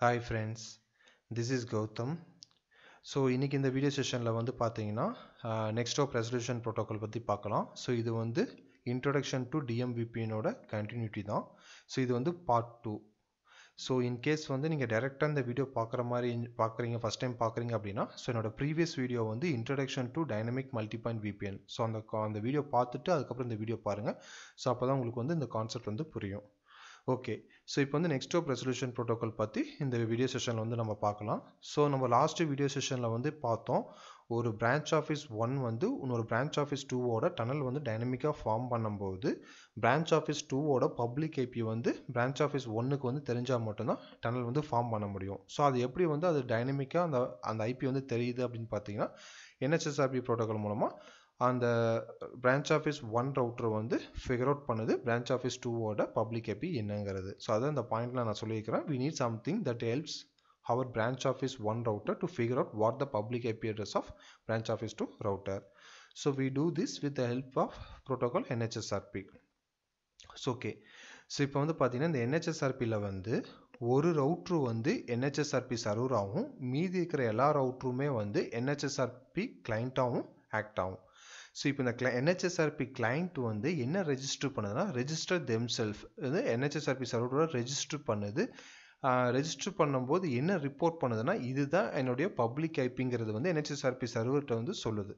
Hi friends this is Gautham so இன்றைக்கி இந்த video செஷனில் வந்து பார்த்தீங்கன்னா நெக்ஸ்ட் ஆஃப் ரெசல்யூஷன் ப்ரோட்டோக்கால் பற்றி பார்க்கலாம் ஸோ இது வந்து இன்ட்ரொடக்ஷன் டு டிஎம்விபிஎனோட கண்டினியூட்டி தான். ஸோ இது வந்து பார்ட் டூ ஸோ இன்கேஸ் வந்து நீங்கள் டேரெக்டாக இந்த வீடியோ பார்க்குற மாதிரி பார்க்குறீங்க ஃபஸ்ட் டைம் பார்க்குறீங்க அப்படின்னா ஸோ என்னோட ப்ரீவியஸ் வீடியோ வந்து introduction to dynamic multi point VPN so அந்த அந்த வீடியோ பார்த்துட்டு அதுக்கப்புறம் இந்த வீடியோ பாருங்கள் ஸோ அப்போ தான் உங்களுக்கு வந்து இந்த கான்செப்ட் வந்து புரியும். ஓகே ஸோ இப்போ வந்து நெக்ஸ்ட் ஆஃப் ரெசல்யூஷன் ப்ரோட்டோக்கால் பற்றி இந்த வீடியோ செஷனில் வந்து நம்ம பார்க்கலாம். ஸோ நம்ம லாஸ்ட் வீடியோ செஷனில் வந்து பார்த்தோம் ஒரு பிரான்ச் ஆஃபீஸ் ஒன் வந்து இன்னொரு பிரான்ச் ஆஃபீஸ் டூவோட டனல் வந்து டைனமிக்காக ஃபார்ம் பண்ணும்போது பிரான்ச் ஆஃபீஸ் டூவோட பப்ளிக் ஐபி வந்து பிரான்ச் ஆஃபீஸ் ஒன்றுக்கு வந்து தெரிஞ்சால் மட்டும்தான் டனல் வந்து ஃபார்ம் பண்ண முடியும். ஸோ அது எப்படி வந்து அது டைனமிக்காக அந்த அந்த ஐபி வந்து தெரியுது அப்படின்னு பார்த்தீங்கன்னா என்எஸ்எஸ்ஆர்பி ப்ரோட்டோக்கால் மூலமாக அந்த பிரான்ச் ஆஃபீஸ் ஒன் ரவுட்டர் வந்து ஃபிகர் அவுட் பண்ணுது. பிரான்ச் ஆஃபீஸ் டூவோட பப்ளிக் எப்பி என்னங்கிறது. ஸோ அதை அந்த பாயிண்ட்ல நான் சொல்லியிருக்கிறேன். We need something that helps our branch office one router to figure out what the public IP address of branch office two router so we do this with the help of protocol NHSRP so okay so இப்போ வந்து பார்த்தீங்கன்னா இந்த என்ஹெச்எஸ்ஆர்பியில் வந்து ஒரு router வந்து NHSRP சர்வராகவும் மீதி இருக்கிற எல்லா ரவுட்ருமே வந்து என்ஹெச்எஸ்ஆர்பி கிளைண்ட்டாகவும் ஆக்ட் ஆகும். ஸோ இப்போ இந்த கிளை என்ஹெச்எஸ்ஆர்பி கிளைண்ட் வந்து என்ன ரெஜிஸ்டர் பண்ணுதுன்னா ரெஜிஸ்டர் தெம் செல்ஃப் இது என்ஹெச்எஸ்ஆர்பி சர்வரோட ரெஜிஸ்டர் பண்ணுது. ரெஜிஸ்டர் பண்ணும்போது என்ன ரிப்போர்ட் பண்ணுதுன்னா இதுதான் என்னுடைய பப்ளிக் ஐபிங்கிறது வந்து என்ஹெச்எஸ்ஆர்பி சர்வர்கிட்ட வந்து சொல்லுது.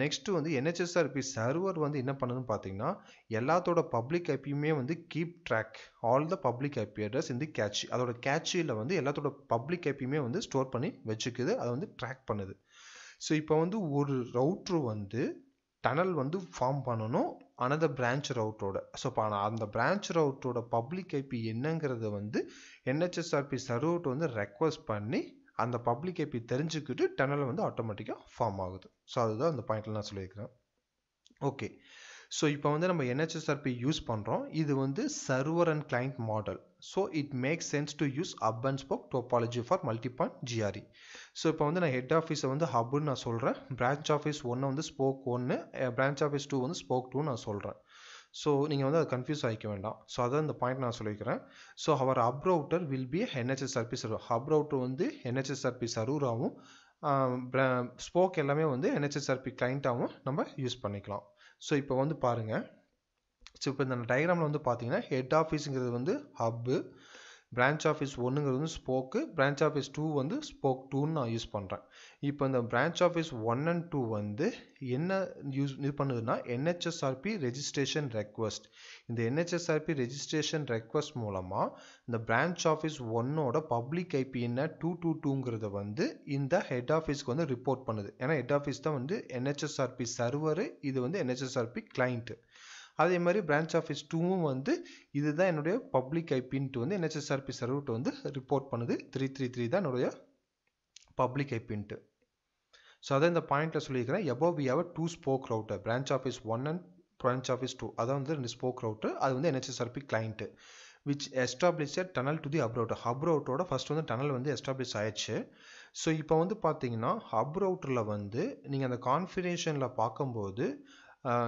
நெக்ஸ்ட்டு வந்து என்ஹெச்எஸ்ஆர்பி சர்வர் வந்து என்ன பண்ணுதுன்னு பார்த்தீங்கன்னா எல்லாத்தோட பப்ளிக் ஐபியுமே வந்து keep track all the public IP address இந்த கேட்சி அதோட கேட்சியில் வந்து எல்லாத்தோட பப்ளிக் ஐபியுமே வந்து ஸ்டோர் பண்ணி வச்சுக்குது. அதை வந்து ட்ராக் பண்ணுது. ஸோ இப்போ வந்து ஒரு ரவுட்ரு வந்து டனல் வந்து ஃபார்ம் பண்ணணும் அனதர் பிரான்ச் ரவுட்டோட ஸோ இப்போ அந்த பிரான்ச் ரவுட்டோட பப்ளிக் ஐபி என்னங்கிறத வந்து என்ஹெச்எஸ்ஆர்பி சர்வர்ட் வந்து ரெக்வஸ்ட் பண்ணி அந்த பப்ளிக் ஐபி தெரிஞ்சுக்கிட்டு டனல் வந்து ஆட்டோமேட்டிக்காக ஃபார்ம் ஆகுது. ஸோ அதுதான் அந்த பாயிண்ட்டில் நான் சொல்லியிருக்கிறேன். ஓகே ஸோ இப்போ வந்து நம்ம என்ஹெச்எஸ்ஆர்பி யூஸ் பண்ணுறோம் இது வந்து server and client model so it makes sense to use hub and spoke topology for multipoint GRE so இப்போ வந்து நான் ஹெட் ஆஃபீஸை வந்து ஹப்னு நான் சொல்கிறேன் பிரான்ச் ஆஃபீஸ் ஒன்று வந்து ஸ்போக் ஒன்று பிரான்ச் ஆஃபீஸ் டூ வந்து ஸ்போக் டூ நான் சொல்கிறேன் ஸோ நீங்கள் வந்து அதை கன்ஃபியூஸ் ஆகிக்க வேண்டாம். ஸோ அதான் இந்த பாயிண்ட் நான் சொல்லியிருக்கிறேன் so our hub router will be NHSRP server hub router வந்து என்ஹெச்எஸ்ஆர்பி சர்வராகவும் ஸ்போக் எல்லாமே வந்து என்ஹெச்எஸ்ஆர்பி கிளைண்ட்டாகவும் நம்ம யூஸ் பண்ணிக்கலாம். ஸோ இப்போ வந்து பாருங்கள் ஸோ இப்போ இந்த டயக்ராமில் வந்து பார்த்தீங்கன்னா ஹெட் ஆஃபீஸுங்கிறது வந்து ஹப்பு பிரான்ச் ஆஃபீஸ் ஒன்றுங்கிறது வந்து ஸ்போக்கு பிரான்ச் ஆஃபீஸ் டூ வந்து ஸ்போக் டூன்னு நான் யூஸ் பண்ணுறேன் இப்போ இந்த branch office one and two வந்து என்ன யூஸ் இது பண்ணுதுன்னா என்ஹெச்எஸ்ஆர்பி ரெஜிஸ்ட்ரேஷன் ரெக்வஸ்ட் இந்த என்ஹெச்எஸ்ஆர்பி ரெஜிஸ்ட்ரேஷன் ரெக்வஸ்ட் மூலமாக இந்த பிரான்ச் ஆஃபீஸ் ஒன்னோட பப்ளிக் ஐபி என்ன டூ டூ டூங்கிறத வந்து இந்த ஹெட் ஆஃபீஸ்க்கு வந்து ரிப்போர்ட் பண்ணுது. ஏன்னா ஹெட் ஆஃபீஸ் தான் வந்து என்ஹெச்எஸ்ஆர்பி சர்வரு இது வந்து என்ஹெச்எஸ்ஆர்பி கிளைண்ட்டு அதே மாதிரி பிரான்ச் ஆஃபீஸ் டூவும் வந்து இதுதான் என்னுடைய பப்ளிக் ஐபின்ட்டு வந்து என்ஹெச்எஸ்ஆர்பி சர்வர்ட்டு வந்து ரிப்போர்ட் பண்ணுது. த்ரீ த்ரீ த்ரீ தான் என்னுடைய பப்ளிக் ஐபின்ட்டு ஸோ அதான் இந்த பாயிண்ட்டில் சொல்லியிருக்கிறேன். Above we have two spoke router branch office one and branch office two அதான் வந்து ரெண்டு ஸ்போக் ரவுட்டர் அது வந்து NHSRP client which establish tunnel to the hub router hub ரவுட்டோட first வந்து டனல் வந்து எஸ்டாப்ளிஷ் ஆயிடுச்சு. ஸோ இப்போ வந்து பார்த்தீங்கன்னா ஹப் ரவுட்டரில் வந்து நீங்கள் அந்த கான்ஃபிகரேஷனில் பார்க்கும்போது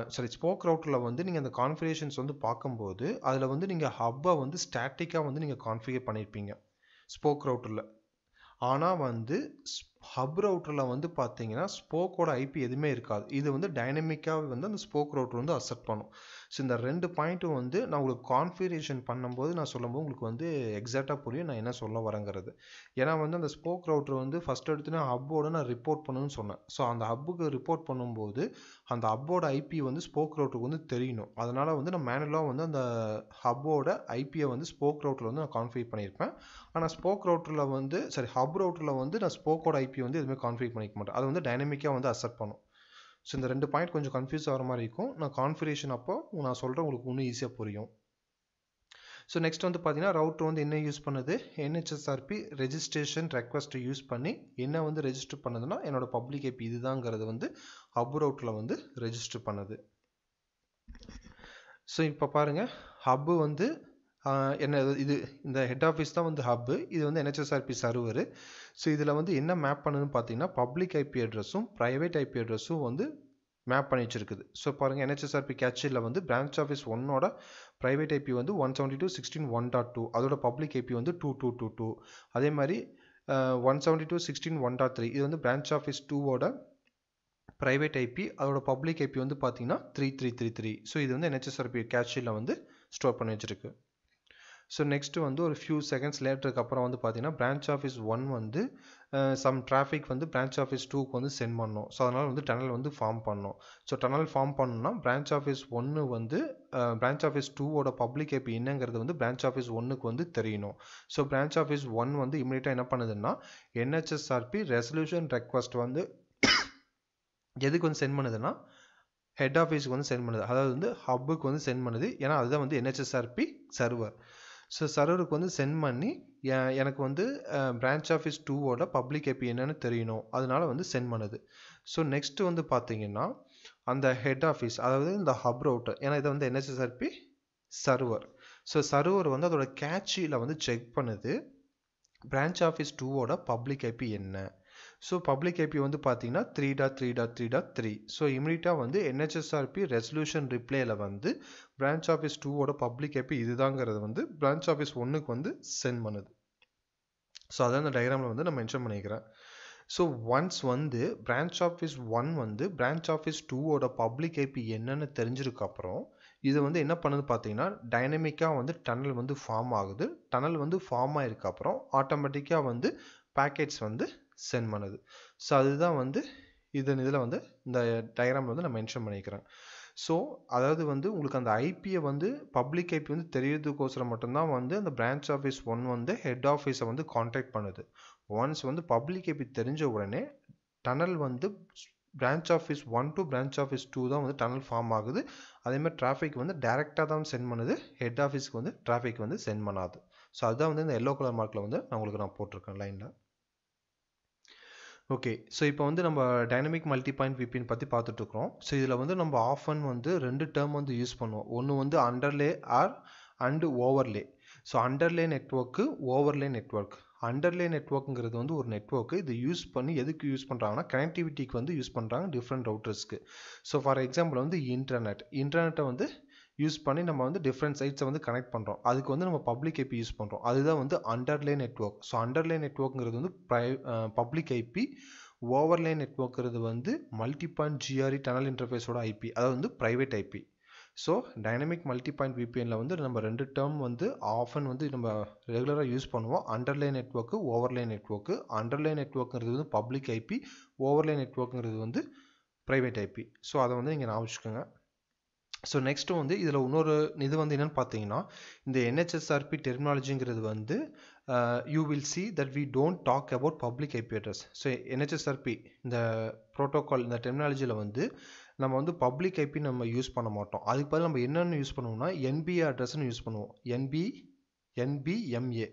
சாரி ஸ்போக் ரவுட்டரில் வந்து நீங்கள் அந்த கான்ஃபிகரேஷன்ஸ் வந்து பார்க்கும்போது அதில் வந்து நீங்கள் ஹப்பை வந்து ஸ்டாட்டிக்காக வந்து நீங்கள் கான்ஃபிகர் பண்ணியிருப்பீங்க ஸ்போக் ரவுட்டரில் ஆனால் வந்து ஹப் ரவுட்டரில் வந்து பார்த்தீங்கன்னா ஸ்போக்கோட ஐபி எதுவுமே இருக்காது. இது வந்து டைனமிக்காக வந்து அந்த ஸ்போக் ரவுட்டர் வந்து அசெப்ட் பண்ணும். ஸோ இந்த ரெண்டு பாயிண்ட்டும் வந்து நான் உங்களுக்கு கான்ஃபிகரேஷன் பண்ணும்போது நான் சொல்லும்போது உங்களுக்கு வந்து எக்ஸாக்டாக புரியும். நான் என்ன சொல்ல வரேங்கிறது. ஏன்னா வந்து அந்த ஸ்போக் ரவுட்டர் வந்து ஃபஸ்ட் எடுத்துனா ஹப்போட நான் ரிப்போர்ட் பண்ணணும்னு சொன்னேன். ஸோ அந்த ஹப்புக்கு ரிப்போர்ட் பண்ணும்போது அந்த ஹப்போட ஐபி வந்து ஸ்போக் ரவுட்டருக்கு வந்து தெரியணும். அதனால் வந்து நான் மேனுவலாக வந்து அந்த ஹப்போட ஐபியை வந்து ஸ்போக் ரவுட்டரில் வந்து நான் கான்ஃபிகர் பண்ணியிருப்பேன். ஆனால் ஸ்போக் ரவுட்டரில் வந்து சரி ஹப் ரவுட்டரில் வந்து நான் ஸ்போக்கோட ஐபி வந்து எதுவுமே கான்ஃபிகர் பண்ணிக்க மாட்டேன் அது வந்து டைனமிக்காக வந்து அசெப்ட் பண்ணும். ஸோ இந்த ரெண்டு பாயிண்ட் கொஞ்சம் கன்ஃபியூஸ் ஆகிற மாதிரி இருக்கும். நான் கான்ஃபிகரேஷன் அப்போ நான் சொல்கிறேன் உங்களுக்கு இன்னும் ஈஸியாக புரியும். ஸோ நெக்ஸ்ட் வந்து பார்த்தீங்கன்னா ரவுட்டர் வந்து என்ன யூஸ் பண்ணுது? என்ஹெச்எஸ்ஆர்பி ரெஜிஸ்ட்ரேஷன் ரெக்வஸ்ட் யூஸ் பண்ணி என்ன வந்து ரெஜிஸ்டர் பண்ணுதுன்னா என்னோட பப்ளிக் ஐபி இதுதாங்கிறது வந்து ஹப் ரவுட்டில் வந்து ரெஜிஸ்டர் பண்ணுது. ஸோ இப்போ பாருங்கள் ஹப்பு வந்து என்ன இது இந்த ஹெட் ஆஃபீஸ் தான் வந்து ஹப்பு இது வந்து என்ஹெச்எஸ்ஆர்பி சர்வர் ஸோ இதில் வந்து என்ன மேப் பண்ணுதுன்னு பார்த்தீங்கன்னா பப்ளிக் ஐபி அட்ரஸும் ப்ரைவேட் ஐபி அட்ரஸும் வந்து மேப் பண்ணி வச்சிருக்குது. ஸோ பாருங்கள் என்ஹெச்எஸ்ஆர்பி கேட்சியில் வந்து பிரான்ச் ஆஃபீஸ் ஒன்னோட ப்ரைவேட் ஐபி வந்து one seventy two sixteen one dot two அதோட பப்ளிக் ஐபி வந்து டூ டூ டூ டூ அதே மாதிரி one seventy two sixteen one dot three இது வந்து பிரான்ச் ஆஃபீஸ் டூவோட ப்ரைவேட் ஐபி அதோட பப்ளிக் ஐபி வந்து பார்த்தீங்கன்னா three three three three so இது வந்து என்ஹெச்எஸ்ஆர்பி கேட்சியில் வந்து ஸ்டோர் பண்ணி வச்சிருக்கு. ஸோ நெக்ஸ்ட்டு வந்து ஒரு ஃபியூ செகண்ட்ஸ் லேட்டருக்கு அப்புறம் வந்து பார்த்தீங்கன்னா பிரான்ச் ஆஃபீஸ் ஒன் வந்து சம் டிராஃபிக் வந்து பிரான்ச் ஆஃபீஸ் டூக்கு வந்து சென்ட் பண்ணோம் ஸோ அதனால் வந்து டனல் வந்து ஃபார்ம் பண்ணோம் ஸோ டனல் ஃபார்ம் பண்ணோம்னா பிரான்ச் ஆஃபீஸ் ஒன்று வந்து பிரான்ச் ஆஃபீஸ் டூவோட பப்ளிக் ஐபி என்னங்கிறது வந்து பிரான்ச் ஆஃபீஸ் ஒன்றுக்கு வந்து தெரியணும். ஸோ பிரான்ச் ஆஃபீஸ் ஒன் வந்து இமீடியட்டாக என்ன பண்ணுதுன்னா என்ஹெச்எஸ்ஆர்பி ரெசல்யூஷன் ரெக்வஸ்ட் வந்து எதுக்கு வந்து சென்ட் பண்ணுதுன்னா ஹெட் ஆஃபீஸுக்கு வந்து சென்ட் பண்ணுது. அதாவது வந்து ஹப்புக்கு வந்து சென்ட் பண்ணுது. ஏன்னா அதுதான் வந்து என்ஹெச்எஸ்ஆர்பி சர்வர் ஸோ சர்வருக்கு வந்து சென்ட் பண்ணி எனக்கு வந்து பிரான்ச் ஆஃபீஸ் டூவோட பப்ளிக் ஐபி என்னன்னு தெரியணும். அதனால வந்து சென்ட் பண்ணுது. ஸோ நெக்ஸ்ட் வந்து பார்த்தீங்கன்னா அந்த ஹெட் ஆஃபீஸ் அதாவது இந்த ஹப் ரவுட்டர் ஏன்னா இதை வந்து என்எஸ்எஸ்ஆர்பி சர்வர் ஸோ சர்வர் வந்து அதோட கேட்சியில் வந்து செக் பண்ணுது பிரான்ச் ஆஃபீஸ் டூவோட பப்ளிக் ஐபி என்ன? ஸோ பப்ளிக் ஐபி வந்து பார்த்தீங்கன்னா three dot three dot three dot three so இமீடியட்டாக வந்து என்ஹெச்எஸ்ஆர்பி ரெசல்யூஷன் ரிப்ளேயில் வந்து பிரான்ச் ஆஃபீஸ் டூவோட பப்ளிக் ஐபி இதுதாங்கிறது வந்து பிரான்ச் ஆஃபீஸ் ஒன்றுக்கு வந்து சென்ட் பண்ணுது. ஸோ அதான் இந்த டயக்ராமில் வந்து நான் மென்ஷன் பண்ணிக்கிறேன். ஸோ ஒன்ஸ் வந்து பிரான்ச் ஆஃபீஸ் ஒன் வந்து பிரான்ச் ஆஃபீஸ் டூவோட பப்ளிக் ஐபி என்னென்னு தெரிஞ்சதுக்கப்புறம் இது வந்து என்ன பண்ணுது பார்த்தீங்கன்னா டைனமிக்காக வந்து டனல் வந்து ஃபார்ம் ஆகுது. டனல் வந்து ஃபார்ம் ஆகிருக்க அப்புறம் ஆட்டோமேட்டிக்காக வந்து பேக்கெட்ஸ் வந்து சென்ட் பண்ணுது. ஸோ அதுதான் வந்து இதன் இதில் வந்து இந்த டயக்ராமில் வந்து நான் மென்ஷன் பண்ணிக்கிறேன். ஸோ அதாவது வந்து உங்களுக்கு அந்த ஐபியை வந்து பப்ளிக் ஐபி வந்து தெரியறதுக்கோசரம் மட்டும்தான் வந்து அந்த பிரான்ச் ஆஃபீஸ் ஒன் வந்து ஹெட் ஆஃபீஸை வந்து காண்டாக்ட் பண்ணுது. ஒன்ஸ் வந்து பப்ளிக் ஐபி தெரிஞ்ச உடனே டனல் வந்து branch office one to branch office two தான் வந்து டனல் ஃபார்ம் ஆகுது. அதேமாதிரி டிராஃபிக் வந்து டேரெக்டாக தான் சென்ட் பண்ணுது. ஹெட் ஆஃபீஸ்க்கு வந்து டிராஃபிக் வந்து சென்ட் பண்ணாது. ஸோ அதுதான் வந்து இந்த எல்லோ கலர் மார்க்கில் வந்து நான் உங்களுக்கு நான் போட்டிருக்கேன் லைனில் ஓகே ஸோ இப்போ வந்து நம்ம டைனமிக் மல்டி பாயிண்ட் விபின் பற்றி பார்த்துட்ருக்குறோம் ஸோ இதில் வந்து நம்ம ஆஃபன் வந்து ரெண்டு டேர்ம் வந்து யூஸ் பண்ணுவோம். ஒன்று வந்து underlay or and overlay so underlay network overlay network underlay நெட்ஒர்க்குங்கிறது வந்து ஒரு நெட்ஒர்க்கு இது யூஸ் பண்ணி எதுக்கு யூஸ் பண்ணுறாங்கன்னா கனெக்டிவிட்டிக்கு வந்து யூஸ் பண்ணுறாங்க டிஃப்ரெண்ட் ரவுட்டர்ஸ்க்கு ஸோ ஃபார் எக்ஸாம்பிள் வந்து இன்டர்நெட் இன்டர்நெட்டை வந்து யூஸ் பண்ணி நம்ம வந்து டிஃப்ரெண்ட் சைட்ஸை வந்து கனெக்ட் பண்ணுறோம் அதுக்கு வந்து நம்ம பப்ளிக் ஐபி யூஸ் பண்ணுறோம் அதுதான் வந்து அண்டர்லே நெட்ஒர்க் ஸோ அண்டர்லே நெட்ஒர்க்குங்கிறது வந்து ப்ரை பப்ளிக் ஐபி ஓவர்லே நெட்ஒர்க்குறது வந்து மல்டி பாயிண்ட் ஜிஆர்இ டனல் இன்டர்ஃபேஸோட ஐபி அதாவது வந்து private IP so dynamic multi point விபிஎனில் வந்து நம்ம ரெண்டு டேர்ம் வந்து ஆஃபன் வந்து நம்ம ரெகுலராக யூஸ் பண்ணுவோம். Underlay network overlay network underlay நெட்ஒர்க்குங்கிறது வந்து பப்ளிக் ஐபி ஓவர்லே நெட்ஒர்க்குங்கிறது வந்து ப்ரைவேட் ஐபி ஸோ அதை வந்து நீங்கள் ஞாபகம் வச்சுக்கோங்க. ஸோ நெக்ஸ்ட்டு வந்து இதில் இன்னொரு இது வந்து என்னென்னு பார்த்தீங்கன்னா இந்த என்ஹெச்எஸ்ஆர்பி டெர்மினாலஜிங்கிறது வந்து you will see that we don't talk about public IP address so NHSRP இந்த ப்ரோட்டோக்கால் இந்த டெர்மினாலஜியில் வந்து நம்ம வந்து பப்ளிக் ஐபி நம்ம யூஸ் பண்ண மாட்டோம். அதுக்கு பதில் நம்ம என்னென்னு யூஸ் பண்ணுவோம்னா என்பிஏ அட்ரஸ்னு யூஸ் பண்ணுவோம். என்பி என்பிஎம்ஏ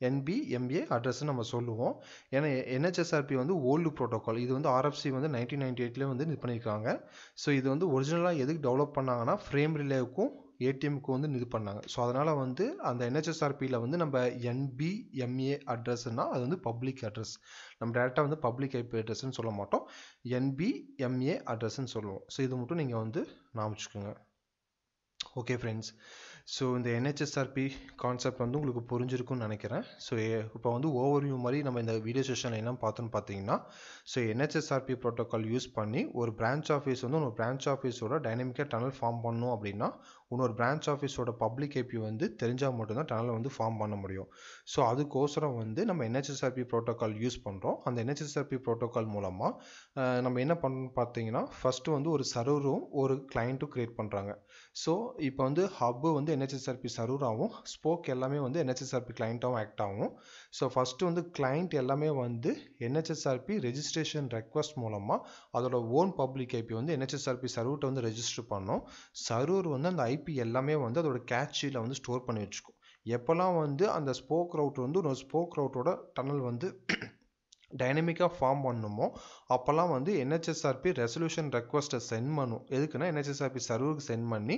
என்பிஎம்ஏ அட்ரஸ்ன்னு நம்ம சொல்லுவோம். ஏன்னா என்ஹெச்எஸ்ஆர்பி வந்து ஓல்டு ப்ரோட்டோக்கால் இது வந்து ஆர்எஃப்சி வந்து நைன்டீன் நைன்டி எயிட்லேயே வந்து இது பண்ணியிருக்காங்க ஸோ இது வந்து ஒரிஜினலாக எதுக்கு டெவலப் பண்ணாங்கன்னா ஃப்ரேம் ரிலேவுக்கும் ஏடிஎம்க்கு வந்து இது பண்ணாங்க. ஸோ அதனால் வந்து அந்த என்ஹெச்எஸ்ஆர்பியில் வந்து நம்ம என்பிஎம்ஏ அட்ரஸ்னால் அது வந்து பப்ளிக் அட்ரஸ் நம்ம டேரெக்டாக வந்து பப்ளிக் ஐபி அட்ரஸ்ன்னு சொல்ல மாட்டோம். என்பிஎம்ஏ அட்ரஸ்ன்னு சொல்லுவோம். ஸோ இது மட்டும் நீங்கள் வந்து நான் வச்சுக்கோங்க ஓகே ஃப்ரெண்ட்ஸ் ஸோ இந்த என்ஹெச்எஸ்ஆர்பி கான்செப்ட் வந்து உங்களுக்கு புரிஞ்சிருக்கும்னு நினைக்கிறேன். ஸோ இப்போ வந்து ஓவர்வியூ மாதிரி நம்ம இந்த வீடியோ செஷனில் என்ன பார்த்தோன்னு பார்த்தீங்கன்னா ஸோ என்ஹெச்எஸ்ஆர்பி ப்ரோட்டோக்கால் யூஸ் பண்ணி ஒரு பிரான்ச் ஆஃபீஸ் வந்து ஒரு பிரான்ச் ஆஃபீஸோட டைனமிக்காக டனல் ஃபார்ம் பண்ணணும் அப்படின்னா இன்னொரு பிரான்ச் ஆஃபீஸோட பப்ளிக் ஏபி வந்து தெரிஞ்சால் மட்டும்தான் டனலை வந்து ஃபார்ம் பண்ண முடியும். ஸோ அதுக்கோசரம் வந்து நம்ம என்ஹெச்எஸ்ஆர்பி ப்ரோட்டோக்கால் யூஸ் பண்ணுறோம் அந்த என்ஹெச்எஸ்ஆர்பி ப்ரோட்டோக்கால் மூலமாக நம்ம என்ன பண்ணணும் பார்த்தீங்கன்னா ஃபஸ்ட்டு வந்து ஒரு சர்வரும் ஒரு கிளைண்ட்டும் க்ரியேட் பண்ணுறாங்க ஸோ இப்போ வந்து ஹப்பு வந்து என்ஹெச்எஸ்ஆர்பி சர்வராகவும் ஸ்போக் எல்லாமே வந்து என்ஹெச்எஸ்ஆர்பி கிளைண்ட்டாகவும் ஆக்ட் ஆகும். ஸோ ஃபஸ்ட்டு வந்து கிளைண்ட் எல்லாமே வந்து என்ஹெச்எஸ்ஆர்பி ரெஜிஸ்ட்ரேஷன் ரெக்வஸ்ட் மூலமாக அதோட ஓன் பப்ளிக் ஐபி வந்து என்ஹெச்எஸ்ஆர்பி சர்வர்கிட்ட வந்து ரெஜிஸ்டர் பண்ணோம். சர்வர் வந்து அந்த ஐபி எல்லாமே வந்து அதோட கேட்சியில் வந்து ஸ்டோர் பண்ணி வச்சுக்கும். எப்போல்லாம் வந்து அந்த ஸ்போக் ரவுட் வந்து ஒரு ஸ்போக் ரவுட்டோட டனல் வந்து டைனமிக்காக ஃபார்ம் பண்ணுமோ அப்போல்லாம் வந்து என்ஹெச்எஸ்ஆர்பி ரெசல்யூஷன் ரெக்வஸ்ட்டை சென்ட் பண்ணும். எதுக்குன்னா என்ஹெச்எஸ்ஆர்பி சர்வருக்கு சென்ட் பண்ணி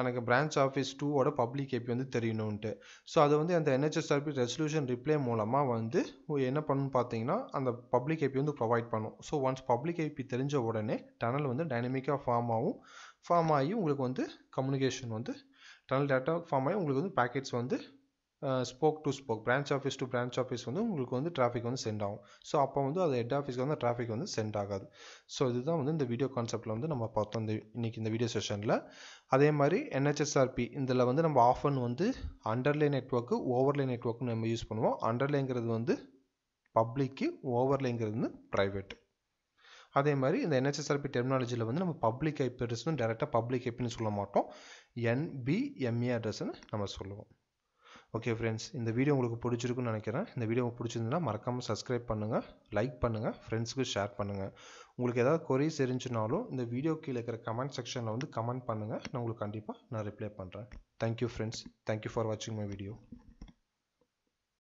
எனக்கு பிரான்ச் ஆஃபீஸ் டூவோட பப்ளிக் ஏபி வந்து தெரியணுன்ட்டு ஸோ அது வந்து அந்த என்ஹெச்எஸ்ஆர்பி ரெசல்யூஷன் ரிப்ளை மூலமாக வந்து என்ன பண்ணுன்னு பார்த்தீங்கன்னா அந்த பப்ளிக் ஐபி வந்து ப்ரொவைட் பண்ணும். ஸோ ஒன்ஸ் பப்ளிக் ஐபி தெரிஞ்ச உடனே டனல் வந்து டைனமிக்காக ஃபார்ம் ஆகும். ஃபார்ம் ஆகி உங்களுக்கு வந்து கம்யூனிகேஷன் வந்து டனல் டேட்டா ஃபார்ம் ஆகி உங்களுக்கு வந்து பேக்கெட்ஸ் வந்து spoke to spoke branch office to branch office வந்து உங்களுக்கு வந்து டிராஃபிக் வந்து சென்ட் ஆகும். ஸோ அப்போ வந்து அது ஹெட் ஆஃபீஸ்க்கு வந்து டிராஃபிக் வந்து சென்ட் ஆகாது. ஸோ இதுதான் வந்து இந்த வீடியோ கான்செப்ட்டில் வந்து நம்ம பார்த்தோம் இந்த இன்னைக்கு இந்த வீடியோ செஷனில் அதே மாதிரி என்ஹெச்எஸ்ஆர்பி இதில் வந்து நம்ம ஆஃபன் வந்து அண்டர்லே நெட்ஒர்க்கு ஓவர்லே நெட்ஒர்க்னு நம்ம யூஸ் பண்ணுவோம். அண்டர்லேங்கிறது வந்து பப்ளிக்கு ஓவர்லேங்கிறது வந்து ப்ரைவேட் அதே மாதிரி இந்த என்ஹெச்எஸ்ஆர்பி டெர்மினாலஜியில் வந்து நம்ம பப்ளிக் ஐபி அட்ரஸ்னு டேரெக்டாக பப்ளிக் ஐபின்னு சொல்ல மாட்டோம். என்பிஎம்ஏ அட்ரஸ்ன்னு நம்ம சொல்லுவோம். ஓகே ஃப்ரெண்ட்ஸ் இந்த வீடியோ உங்களுக்கு பிடிச்சிருக்குன்னு நினைக்கிறேன். இந்த வீடியோ உங்களுக்கு மறக்காமல் சப்ஸ்கிரைப் பண்ணுங்கள் லைக் பண்ணுங்கள் ஃப்ரெண்ட்ஸுக்கு ஷேர் பண்ணுங்கள் உங்களுக்கு ஏதாவது கொரிஸ் இருந்துச்சுனாலும் இந்த வீடியோ கீழே இருக்கிற கமெண்ட் செக்ஷனில் வந்து கமெண்ட் பண்ணுங்கள் நான் உங்களுக்கு கண்டிப்பாக நான் ரிப்ளை பண்ணுறேன் thank you friends thank you for வாட்சிங் மை வீடியோ